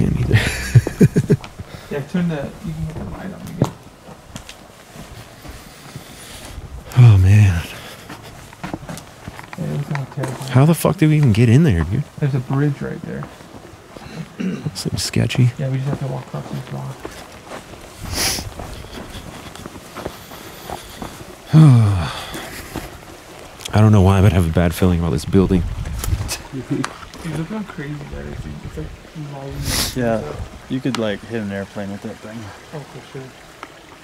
Yeah, I can't either. Yeah, turn the. You can put the light on again. oh man, Yeah, it was terrible. how the fuck did we even get in there, dude? There's a bridge right there. Seems sketchy. Yeah, we just have to walk across these rocks. I don't know why, but I have a bad feeling about this building. Dude, look how crazy that is. Dude. It's like evolving. Yeah, you could like hit an airplane with that thing. Oh, for sure.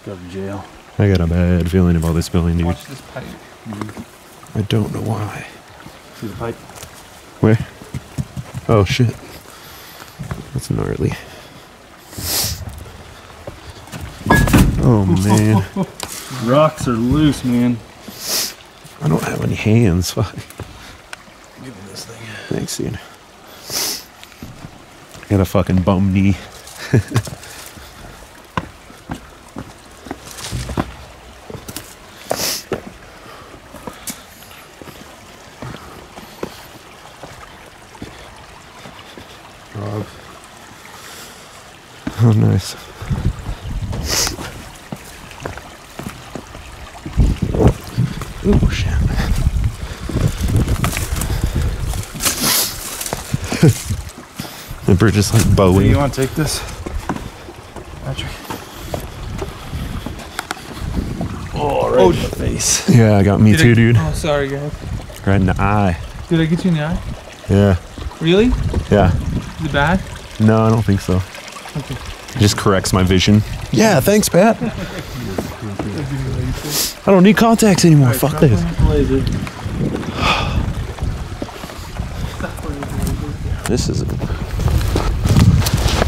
Go to jail. I got a bad feeling about this building, dude. Watch this pipe. I don't know why. See the pipe? Where? Oh shit. That's gnarly. Oh man. Rocks are loose, man. I don't have any hands. Fuck. Give me this thing. Thanks, dude. Got a fucking bum knee. Oh, nice. Oh shit. The bridge is like Do bowing. you want to take this? Patrick. Oh, right Oh, in the face. Yeah, I got me Did I- too, dude. Oh, sorry, guys. Right in the eye. Did I get you in the eye? Yeah. Really? Yeah. Is it bad? No, I don't think so. Okay. It just corrects my vision. Yeah, thanks, Pat. I don't need contacts anymore. Fuck this. This is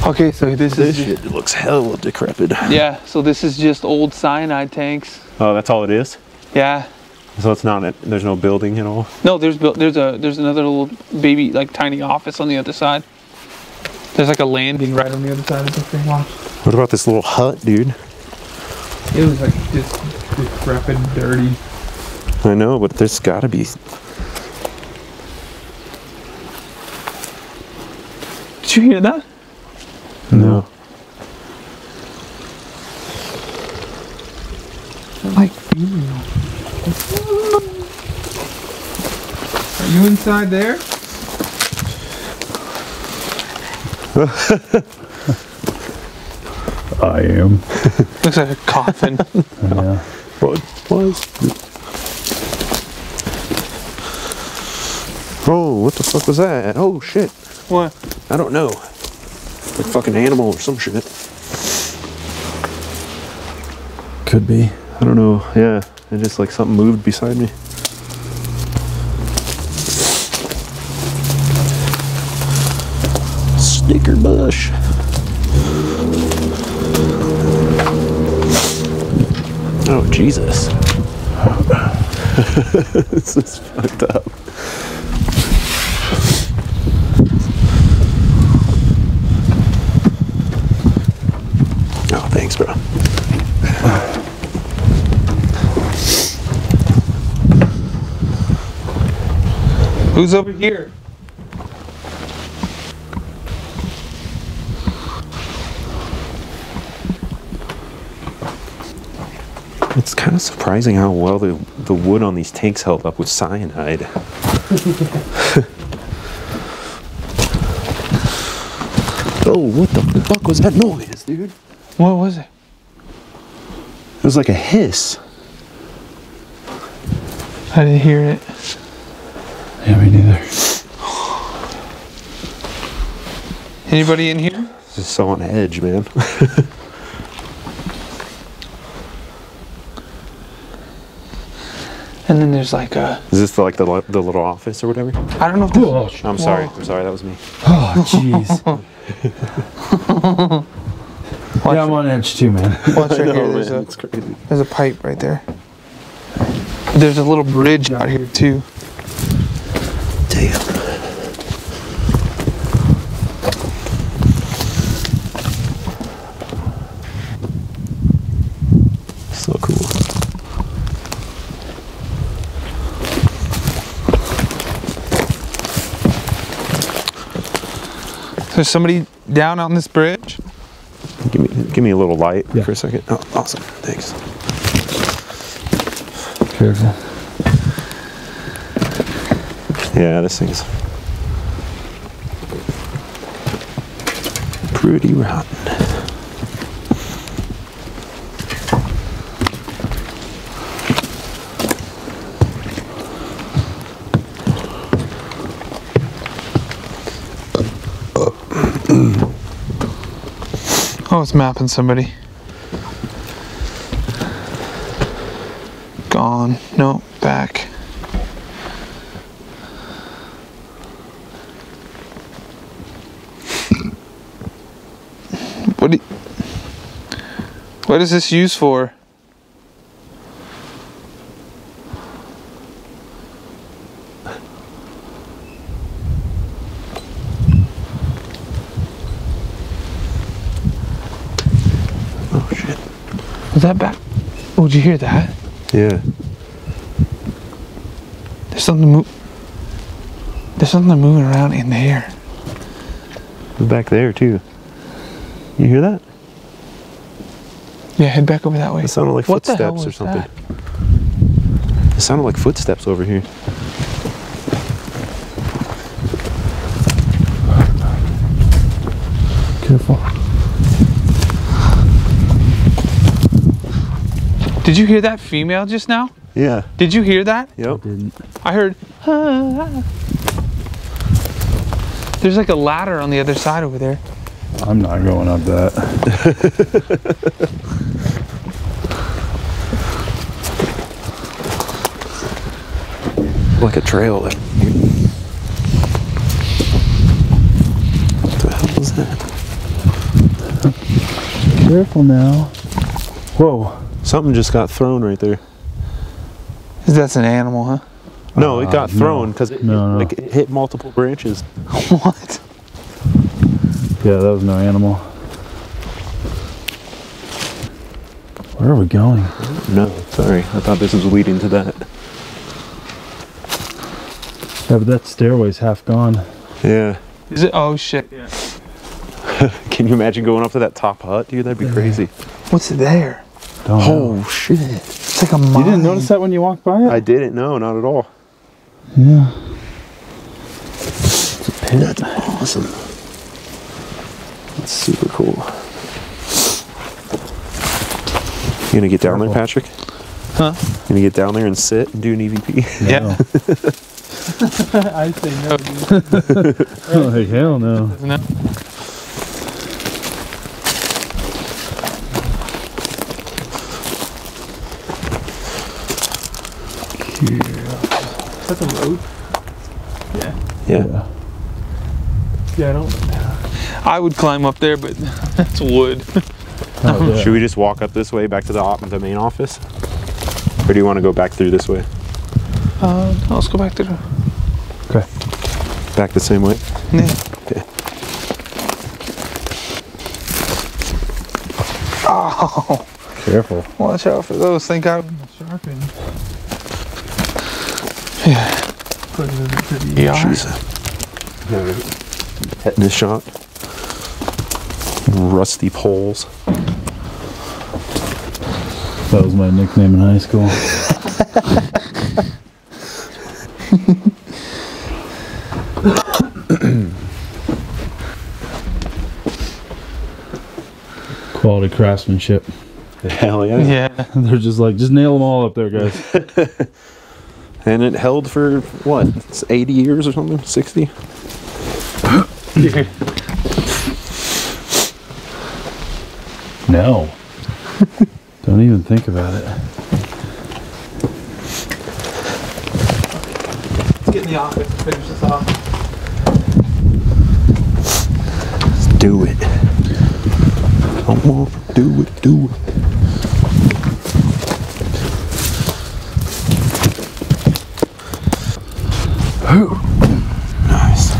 Okay, so this this is. shit looks hella decrepit. Yeah, so this is just old cyanide tanks. Oh, that's all it is. Yeah. So it's not. A, there's no building at all. No, there's. There's a there's another little baby like tiny office on the other side. There's like a landing right on the other side of the thing. Watch. What about this little hut, dude? It was like just decrepit, dirty. I know, but there's got to be. Did you hear that? No. Like female. Are you inside there? I am. Looks like a coffin. Yeah. What was? Oh, what the fuck was that? Oh shit! what? I don't know. Like fucking animal or some shit. Could be. I don't know. Yeah, it just like something moved beside me. Snicker bush. Oh Jesus! this is fucked up. Oh, thanks, bro. Who's over here? It's kind of surprising how well the, the wood on these tanks held up with cyanide. oh, what the fuck was that noise, dude? What was it? It was like a hiss. I didn't hear it. Yeah, me neither. Anybody in here? Just so on edge, man. And then there's like a. Is this the, like the, the little office or whatever? I don't know if this, oh, I'm sorry. I'm sorry. That was me. Oh, jeez. yeah, I'm on edge too, man. Watch right here. There's a, crazy. there's a pipe right there. There's a little bridge out here too. Damn. There's somebody down on this bridge. Give me, give me a little light Yeah. for a second. Oh, awesome. Thanks. Careful. Yeah, this thing's pretty rotten. It's mapping somebody. Gone. No, back. What do you, What is this used for? Oh shit. Was that back? Oh, did you hear that? Yeah. There's something mo- There's something moving around in the air. Back there too. You hear that? Yeah, head back over that way. It sounded like What footsteps or something. that? It sounded like footsteps over here. Did you hear that female just now? Yeah. Did you hear that? Yep. Didn't. I heard. There's like a ladder on the other side over there. I'm not going up that. Like a trail. That... What the hell was that? Careful now. Whoa. Something just got thrown right there. That's an animal, huh? No, it got Uh, thrown because it, No, no. like, it hit multiple branches. what? Yeah, that was no animal. Where are we going? No, sorry. I thought this was leading to that. Yeah, but that stairway's half gone. Yeah. Is it? Oh shit. Yeah. Can you imagine going up to that top hut, dude? That'd be crazy. What's there? Don't know. Oh shit! It's like a mine. You didn't notice that when you walked by it? I didn't. No, not at all. yeah. It's a pit. Awesome. That's super cool. You gonna get down there, Patrick? Huh? You gonna get down there and sit and do an EVP? Yeah. I say no, dude. oh, like, hell no. Isn't it? That's a road. Yeah. Yeah. Yeah. Yeah, I don't. I would climb up there, but that's wood. Oh, yeah. Should we just walk up this way back to the, the main office? Or do you want to go back through this way? Uh, no, let's go back to the. Okay. Back the same way? Yeah. Okay. Oh, Careful. watch out for those. Thank God. Sharp in. Yeah. Put it in the ER. Jeez. Tetanus shot. Rusty poles. That was my nickname in high school. Quality craftsmanship. Hell yeah. Yeah. They're just like, just nail them all up there, guys. And it held for what? It's 80 years or something? 60? No. Don't even think about it. Let's get in the office and finish this off. Let's Do it. Come on, do it, do it. Ooh. Nice.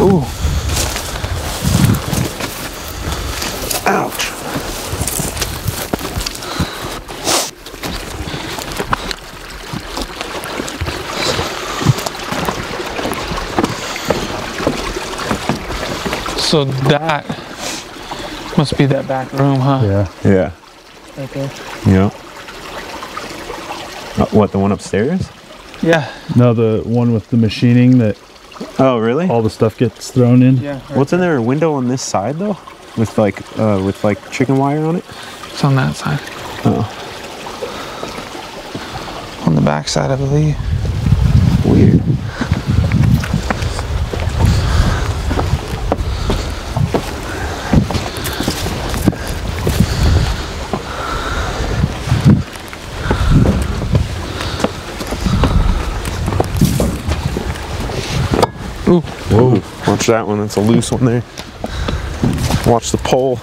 Ooh. Ouch. So that must be that back room, huh? Yeah. Yeah. Right there. Yeah. Uh, what, the one upstairs? Yeah. No, the one with the machining that Oh, really? all the stuff gets thrown in. Yeah. right What's in there? A window on this side though, with like uh, with like chicken wire on it. It's on that side. Oh, On the back side, I believe. weird. Whoa, watch that one, that's a loose one there. Watch the pole.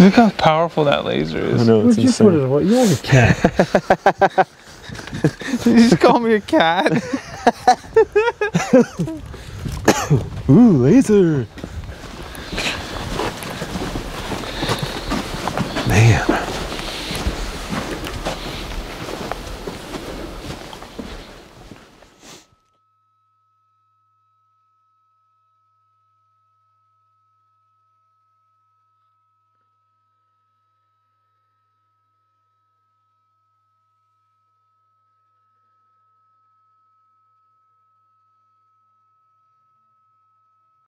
Look how powerful that laser is. I know, it's insane. You put it away? You're a cat. you just call me a cat? Ooh, laser. Man.